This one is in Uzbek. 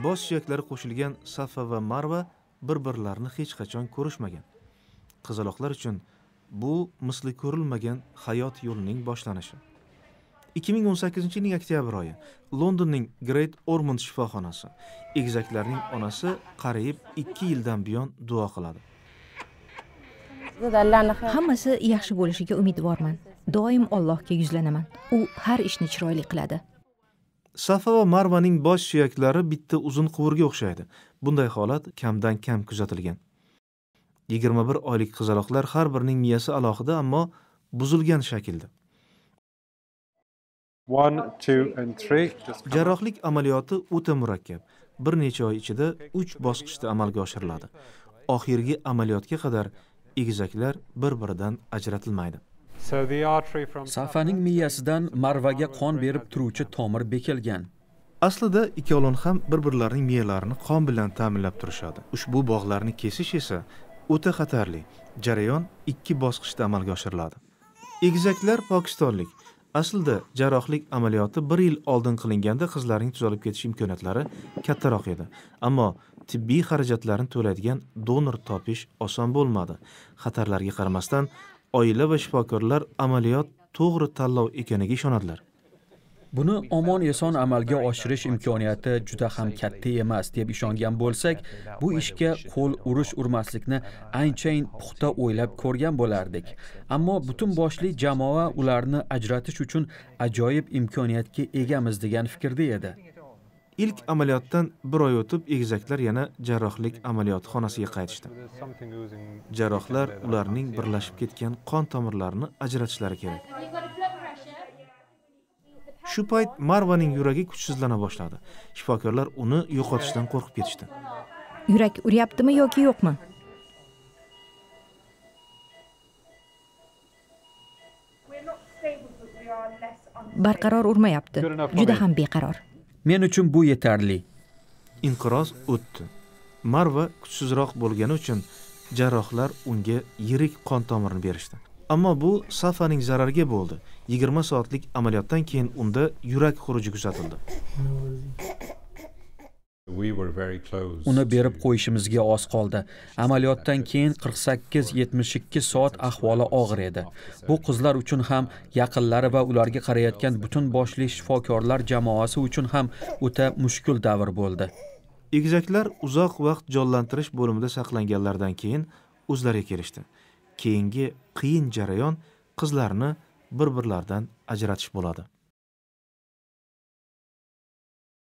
bosh suyaklari qo'shilgan safa va marva bir birlarini hech qachon ko'rishmagan. Qizaloqlar uchun bu misli ko'rilmagan hayot yo'lining boshlanishi. 2018 yilning oktyabr oyi londonning great ormond shifoxonasi. Egizaklarning onasi qariyb ikki yildan buyon duo qiladi. Hammasi yaxshi bo'lishiga umidvorman. Doim ollohga yuzlanaman. U har ishni chiroyli qiladi. Safa va marvaning bosh suyaklari bitta uzun quvurga o'xshaydi. Bunday holat kamdan kam kuzatilgan. Yigirma bir oylik qizaloqlar har birining miyasi alohida ammo buzilgan shaklda. Jarrohlik amaliyoti o'ta murakkab. Bir necha oy ichida uch bosqichda amalga oshiriladi. Oxirgi amaliyotga qadar egizaklar bir biridan ajratilmaydi Safaning miyasidan marvaga qon berib turuvchi tomir bekilgan aslida ikkovlon ham bir birlarining miyalarini qon bilan ta'minlab turishadi. Ushbu bog'larni kesish esa o'ta xatarli. Jarayon ikki bosqichda amalga oshiriladi. Egizaklar pokistonlik. Aslida jarrohlik amaliyoti bir yil oldin qilinganda qizlarning tuzalib ketish imkoniyatlari kattaroq edi. Ammo tibbiy xarajatlarni to'laydigan donor topish oson bo'lmadi. Xatarlarga qaramasdan oila va shifokorlar amaliyot to'g'ri tanlov ekaniga ishonadilar. Buni omon eson amalga oshirish imkoniyati juda ham katta emas deb ishongan bo'lsak bu ishga qo'l urish urmaslikni anchayin puxta o'ylab ko'rgan bo'lardik. Ammo butun boshli jamoa ularni ajratish uchun ajoyib imkoniyatga egamiz degan fikrda edi. Ilk amaliyotdan bir oy o'tib egizaklar yana jarrohlik amaliyoti xonasiga qaytishdi. Jarrohlar ularning birlashib ketgan qon tomirlarini ajratishlari kerak. Shu payt marvaning yuragi kuchsizlana boshladi. Shifokorlar uni yo'qotishdan qo'rqib ketishdi. Yurak uryaptimi yoki yo'qmi? Barqaror urmayapti. Juda ham beqaror. Men uchun bu yetarli. Inqiroz o'tdi. Marva kuchsizroq bo'lgani uchun jarrohlar unga yirik qon tomirini berishdi. Ammo bu safaning zarariga bo'ldi. Yigirma soatlik amaliyotdan keyin unda yurak xuruji kuzatildi. Uni berib qo'yishimizga oz qoldi. Amaliyotdan keyin 48-72 soat ahvoli og'ir edi. Bu qizlar uchun ham yaqinlari va ularga qarayotgan butun boshli shifokorlar jamoasi uchun ham o'ta mushkul davr bo'ldi. Egizaklar uzoq vaqt jonlantirish bo'limida saqlanganlaridan keyin o'zlariga kelishdi. Keyingi qiyin jarayon qizlarni bir birlaridan ajratish bo'ladi